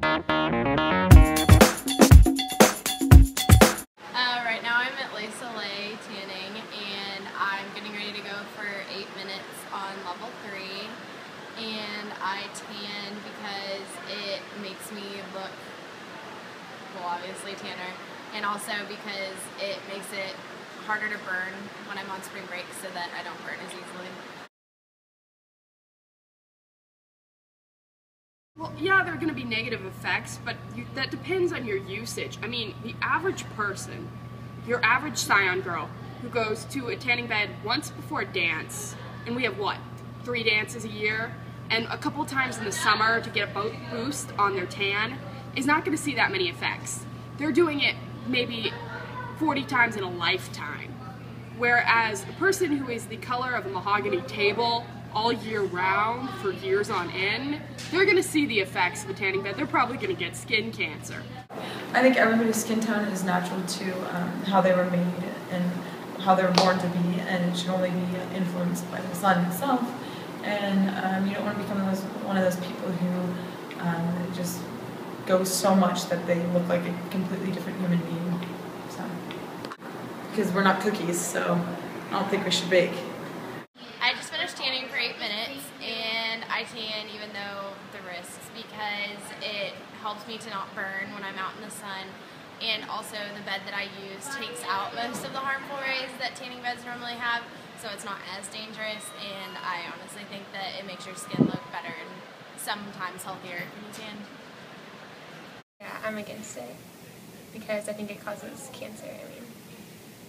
Uh, right now I'm at Le Soleil tanning and I'm getting ready to go for 8 minutes on level 3 and I tan because it makes me look, well obviously tanner, and also because it makes it harder to burn when I'm on spring break so that I don't Well, yeah, there are going to be negative effects, but you, that depends on your usage. I mean, the average person, your average Sion girl, who goes to a tanning bed once before a dance, and we have what, three dances a year, and a couple times in the summer to get a boost on their tan, is not going to see that many effects. They're doing it maybe 40 times in a lifetime. Whereas a person who is the color of a mahogany table all year round for years on end, they're gonna see the effects of a tanning bed. They're probably gonna get skin cancer. I think everybody's skin tone is natural to um, how they were made and how they were born to be, and it should only be influenced by the sun itself. And um, you don't want to become those, one of those people who um, just goes so much that they look like a completely different human being. So, because we're not cookies, so I don't think we should bake. Even though the risks because it helps me to not burn when I'm out in the sun and also the bed that I use takes out most of the harmful rays that tanning beds normally have so it's not as dangerous and I honestly think that it makes your skin look better and sometimes healthier when you tan. Yeah, I'm against it because I think it causes cancer. I mean,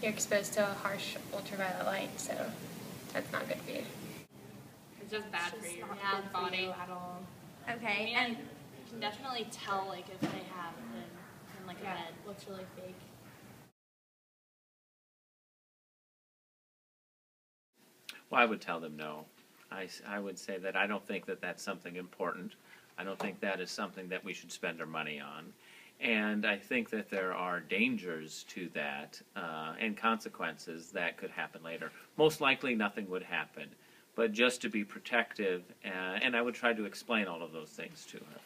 you're exposed to harsh ultraviolet light, so that's not good for you. It's just bad for your Yeah, body. at all. I Okay, and I can definitely tell like if they have been in like a Yeah. bed looks really fake. Well, I would tell them no. I, I would say that I don't think that that's something important. I don't think that is something that we should spend our money on. And I think that there are dangers to that uh, and consequences that could happen later. Most likely, nothing would happen. But just to be protective, uh, and I would try to explain all of those things to her.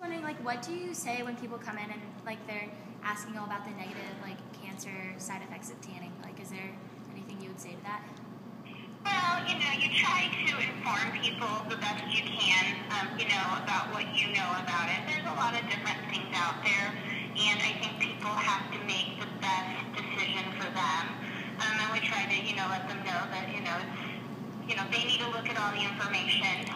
wondering like what do you say when people come in and like they're asking all about the negative like cancer side effects of tanning like is there anything you would say to that Well, you know, you try to inform people the best you can, um, you know, about what you know about it. There's a lot of different things out there, and I think people have to make the best decision for them. Um, and we try to, you know, let them know that, you know, it's, you know, they need to look at all the information